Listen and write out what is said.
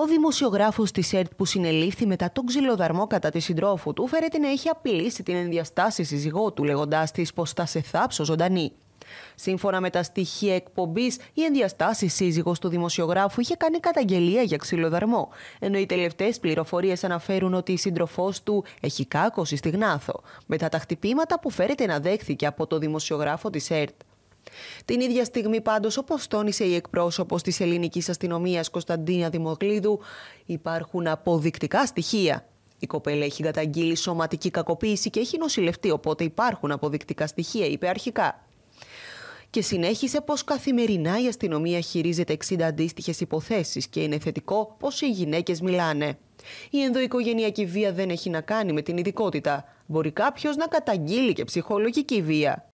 Ο δημοσιογράφος της ΕΡΤ που συνελήφθη μετά τον ξυλοδαρμό κατά τη συντρόφου του φέρεται να έχει απειλήσει την ενδιαστάση σύζυγό του, λέγοντάς της πως θα σε θάψω ζωντανή. Σύμφωνα με τα στοιχεία εκπομπής, η ενδιαστάση σύζυγος του δημοσιογράφου είχε κάνει καταγγελία για ξυλοδαρμό, ενώ οι τελευταίες πληροφορίες αναφέρουν ότι η σύντροφός του έχει κάκωση στη γνάθο, μετά τα χτυπήματα που φέρεται να δέχθηκε από το δημοσιογράφο της ΕΡΤ. Την ίδια στιγμή πάντως, όπως τόνισε η εκπρόσωπος της ελληνικής αστυνομίας Κωνσταντίνα Δημοκλίδου, υπάρχουν αποδεικτικά στοιχεία. Η κοπέλα έχει καταγγείλει σωματική κακοποίηση και έχει νοσηλευτεί, οπότε υπάρχουν αποδεικτικά στοιχεία, είπε αρχικά. Και συνέχισε πως καθημερινά η αστυνομία χειρίζεται 60 αντίστοιχες υποθέσεις και είναι θετικό πως οι γυναίκες μιλάνε. Η ενδοοικογενειακή βία δεν έχει να κάνει με την ειδικότητα. Μπορεί κάποιος να καταγγείλει και ψυχολογική βία.